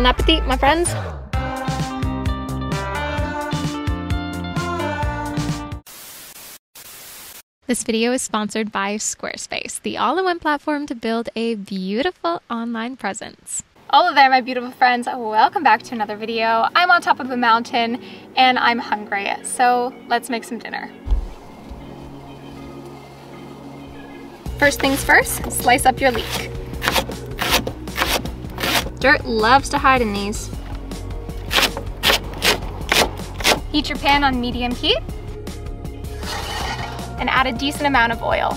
Bon appetit, my friends. This video is sponsored by Squarespace, the all-in-one platform to build a beautiful online presence. Hello there, my beautiful friends. Welcome back to another video. I'm on top of a mountain and I'm hungry, so let's make some dinner. First things first, slice up your leek. Dirt loves to hide in these. Heat your pan on medium heat and add a decent amount of oil.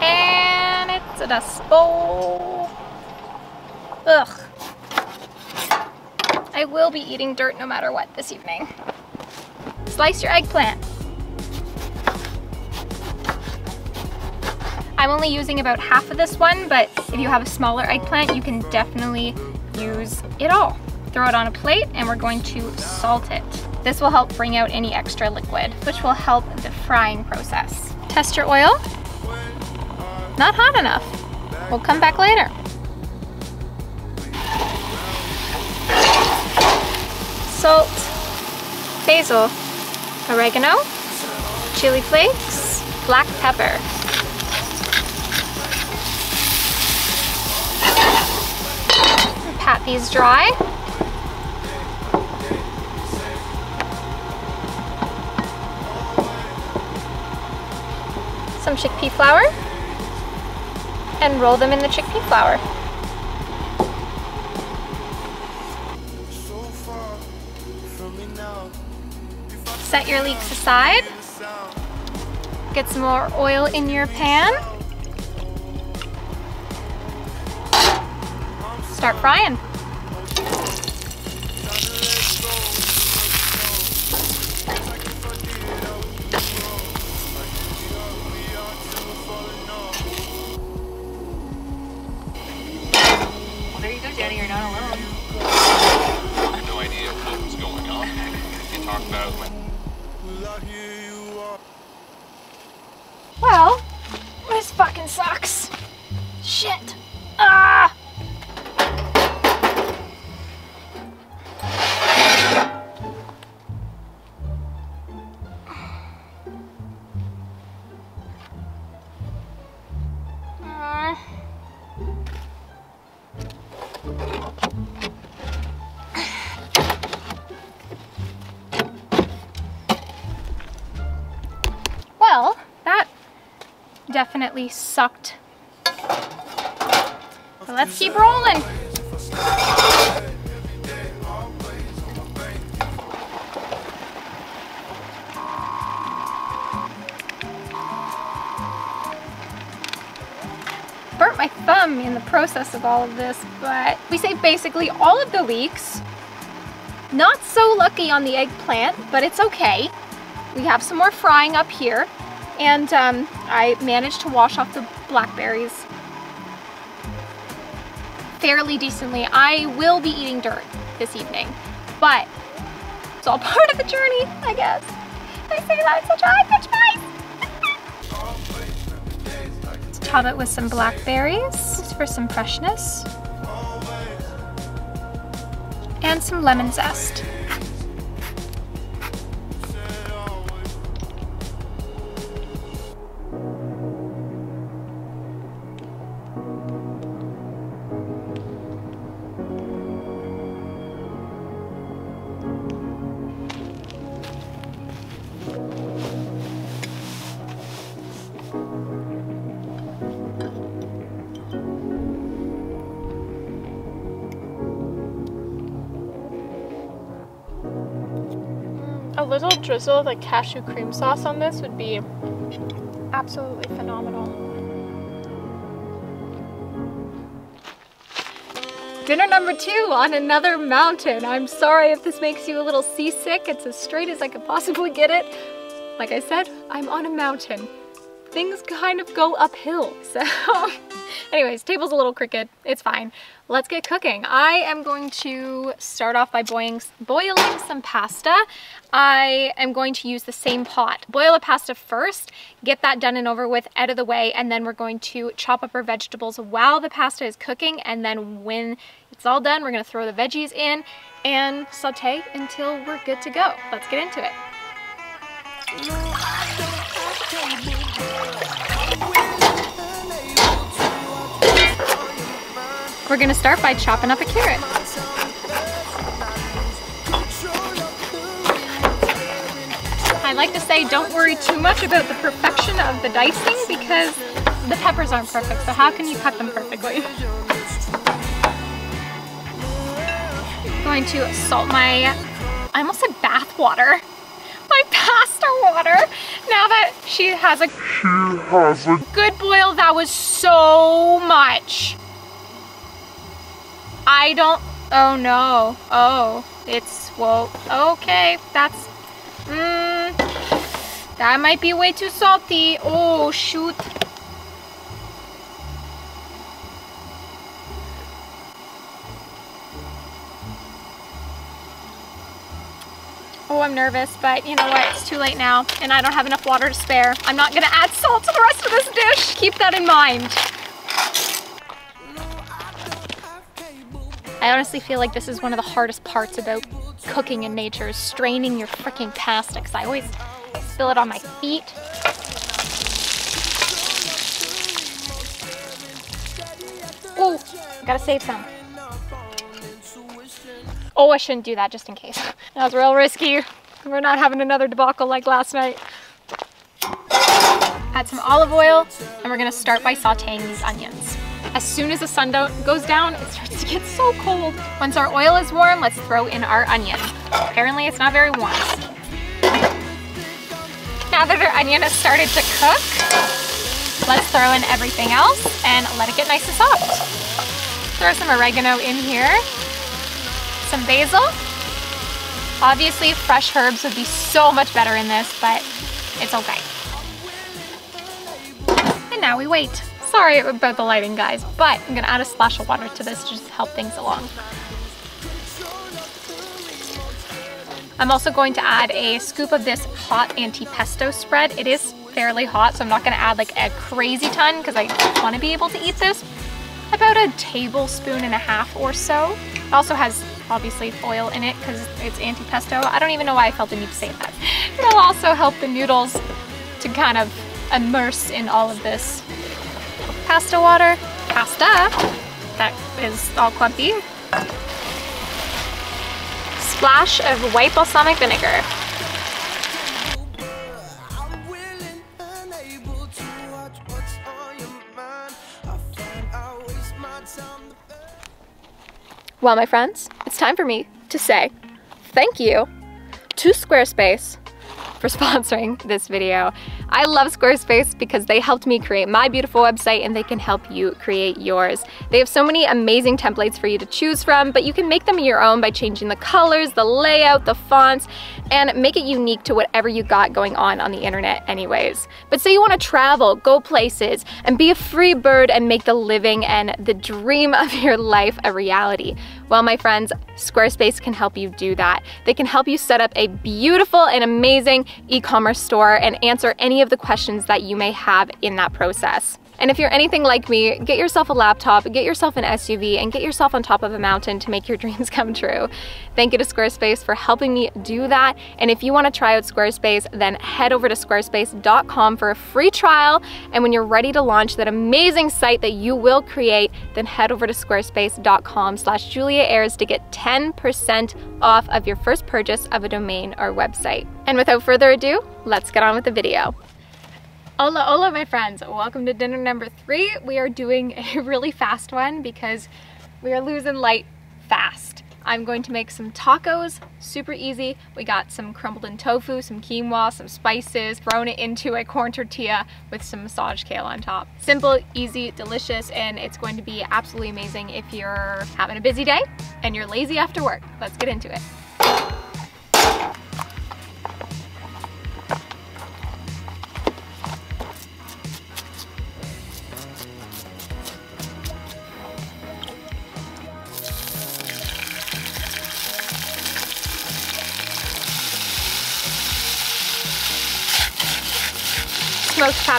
And it's a dust bowl. Ugh. I will be eating dirt no matter what this evening. Slice your eggplant. I'm only using about half of this one, but if you have a smaller eggplant, you can definitely use it all. Throw it on a plate and we're going to salt it. This will help bring out any extra liquid, which will help the frying process. Test your oil. Not hot enough. We'll come back later. Salt, basil, oregano, chili flakes, black pepper. These dry. Some chickpea flour and roll them in the chickpea flour. Set your leeks aside. Get some more oil in your pan. start frying. Shit. Ah! Well, that definitely sucked. Let's keep rolling. burnt my thumb in the process of all of this, but we saved basically all of the leeks. Not so lucky on the eggplant, but it's okay. We have some more frying up here, and um, I managed to wash off the blackberries fairly decently. I will be eating dirt this evening, but it's all part of the journey, I guess. I say that such a high-pitched voice. top it with some blackberries for some freshness. And some lemon zest. Little drizzle of like cashew cream sauce on this would be absolutely phenomenal. Dinner number two on another mountain. I'm sorry if this makes you a little seasick. It's as straight as I could possibly get it. Like I said, I'm on a mountain. Things kind of go uphill. So anyways, table's a little crooked. It's fine. Let's get cooking. I am going to start off by boiling, boiling some pasta. I am going to use the same pot. Boil the pasta first, get that done and over with, out of the way, and then we're going to chop up our vegetables while the pasta is cooking, and then when it's all done, we're gonna throw the veggies in and saute until we're good to go. Let's get into it. We're gonna start by chopping up a carrot. I like to say don't worry too much about the perfection of the dicing because the peppers aren't perfect, so how can you cut them perfectly? Going to salt my, I almost said bath water, my pasta water. Now that she has a, she has a good boil, that was so much. I don't, oh no, oh, it's, well, okay, that's, mmm, that might be way too salty. Oh, shoot. Oh, I'm nervous, but you know what? It's too late now, and I don't have enough water to spare. I'm not gonna add salt to the rest of this dish. Keep that in mind. I honestly feel like this is one of the hardest parts about cooking in nature is straining your freaking pasta because I always spill it on my feet. Oh, gotta save some. Oh, I shouldn't do that just in case. That was real risky. We're not having another debacle like last night. Add some olive oil, and we're gonna start by sauteing these onions. As soon as the sun goes down, it starts to get so cold. Once our oil is warm, let's throw in our onion. Apparently it's not very warm. Now that our onion has started to cook, let's throw in everything else and let it get nice and soft. Throw some oregano in here, some basil, Obviously, fresh herbs would be so much better in this, but it's okay. And now we wait. Sorry about the lighting, guys, but I'm gonna add a splash of water to this to just help things along. I'm also going to add a scoop of this hot antipesto spread. It is fairly hot, so I'm not gonna add like a crazy ton because I wanna be able to eat this. About a tablespoon and a half or so. It also has obviously oil in it because it's anti-pesto. I don't even know why I felt the need to say that. It'll also help the noodles to kind of immerse in all of this pasta water. Pasta, that is all clumpy. Splash of white balsamic vinegar. Well, my friends, it's time for me to say thank you to Squarespace for sponsoring this video. I love Squarespace because they helped me create my beautiful website and they can help you create yours. They have so many amazing templates for you to choose from, but you can make them your own by changing the colors, the layout, the fonts, and make it unique to whatever you got going on on the internet anyways. But say you want to travel, go places, and be a free bird and make the living and the dream of your life a reality. Well, my friends, Squarespace can help you do that. They can help you set up a beautiful and amazing e-commerce store and answer any of the questions that you may have in that process. And if you're anything like me, get yourself a laptop, get yourself an SUV, and get yourself on top of a mountain to make your dreams come true. Thank you to Squarespace for helping me do that. And if you want to try out Squarespace, then head over to squarespace.com for a free trial. And when you're ready to launch that amazing site that you will create, then head over to squarespace.com slash Julia Ayers to get 10% off of your first purchase of a domain or website. And without further ado, let's get on with the video. Hola, hola, my friends. Welcome to dinner number three. We are doing a really fast one because we are losing light fast. I'm going to make some tacos, super easy. We got some crumbled in tofu, some quinoa, some spices, thrown it into a corn tortilla with some massage kale on top. Simple, easy, delicious, and it's going to be absolutely amazing if you're having a busy day and you're lazy after work. Let's get into it.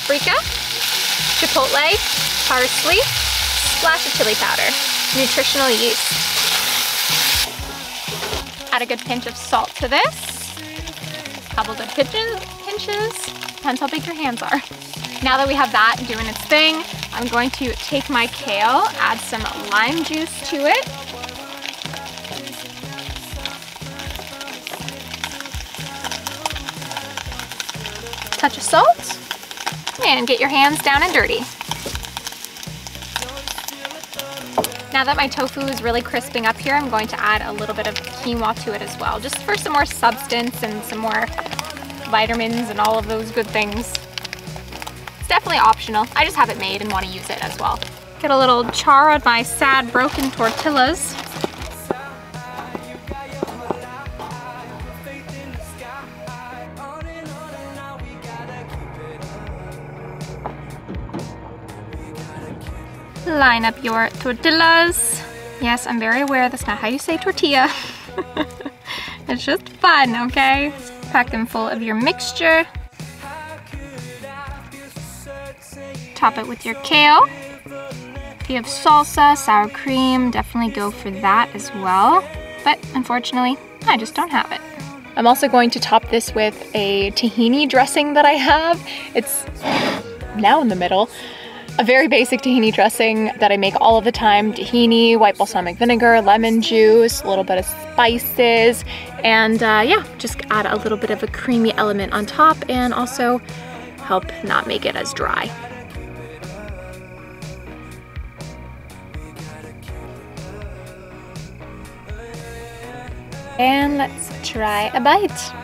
Paprika, chipotle, parsley, splash of chili powder, nutritional yeast. Add a good pinch of salt to this. Couple good pinches, pinches. Depends how big your hands are. Now that we have that doing its thing, I'm going to take my kale, add some lime juice to it, touch of salt, and get your hands down and dirty. Now that my tofu is really crisping up here, I'm going to add a little bit of quinoa to it as well, just for some more substance and some more vitamins and all of those good things. It's definitely optional. I just have it made and want to use it as well. Get a little char on my sad broken tortillas. Line up your tortillas. Yes, I'm very aware that's not how you say tortilla. it's just fun, okay? Pack them full of your mixture. Top it with your kale. If you have salsa, sour cream, definitely go for that as well. But unfortunately, I just don't have it. I'm also going to top this with a tahini dressing that I have. It's now in the middle. A very basic tahini dressing that I make all of the time. Tahini, white balsamic vinegar, lemon juice, a little bit of spices, and uh, yeah, just add a little bit of a creamy element on top and also help not make it as dry. And let's try a bite.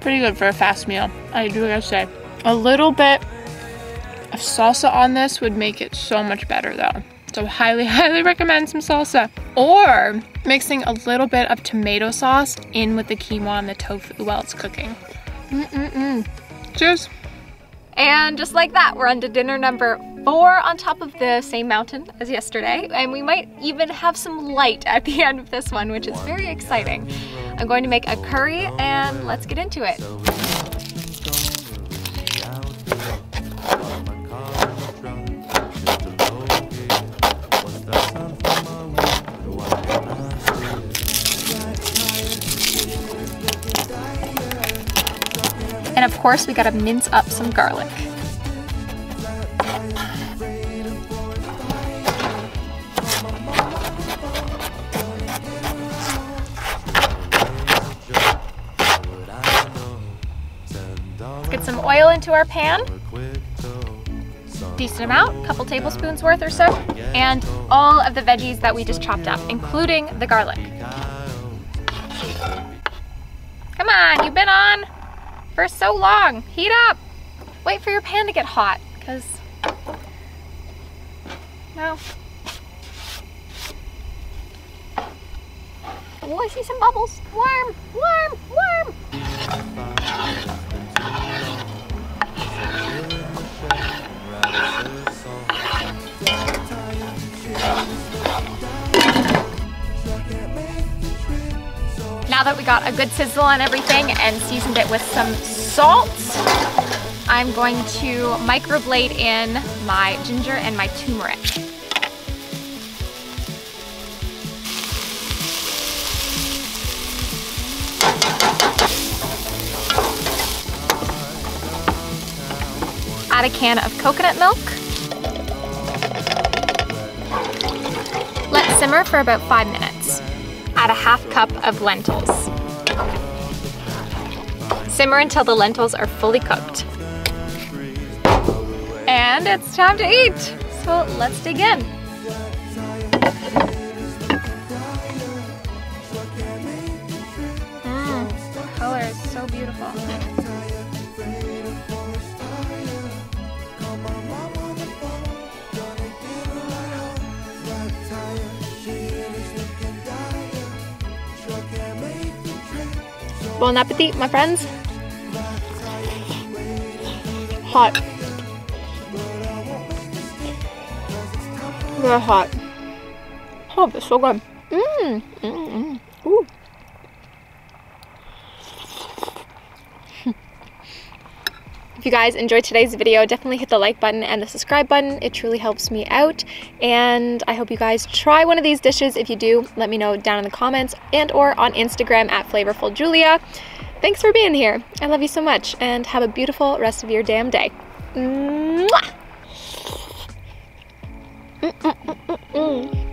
Pretty good for a fast meal, I do gotta say. A little bit of salsa on this would make it so much better though. So highly, highly recommend some salsa. Or mixing a little bit of tomato sauce in with the quinoa and the tofu while it's cooking. Mm-mm-mm. Cheers. And just like that, we're on to dinner number four on top of the same mountain as yesterday. And we might even have some light at the end of this one, which is very exciting. I'm going to make a curry and let's get into it. And of course, we gotta mince up some garlic. Our pan. Decent amount, couple tablespoons worth or so. And all of the veggies that we just chopped up, including the garlic. Come on, you've been on for so long. Heat up. Wait for your pan to get hot, because, no. Oh, I see some bubbles. Warm, warm, warm. Now that we got a good sizzle on everything and seasoned it with some salt, I'm going to microplane in my ginger and my turmeric. Add a can of coconut milk. Let simmer for about five minutes. Add a half cup of lentils. Simmer until the lentils are fully cooked. And it's time to eat. So let's dig in. Mmm, the color is so beautiful. Bon appetit, my friends. Hot. Very hot. Oh, it's so good. Mmm. Mm, mm. If you guys enjoyed today's video, definitely hit the like button and the subscribe button. It truly helps me out. And I hope you guys try one of these dishes. If you do, let me know down in the comments and or on Instagram at FlavorfulJulia. Thanks for being here. I love you so much and have a beautiful rest of your damn day. Mwah! Mm -mm -mm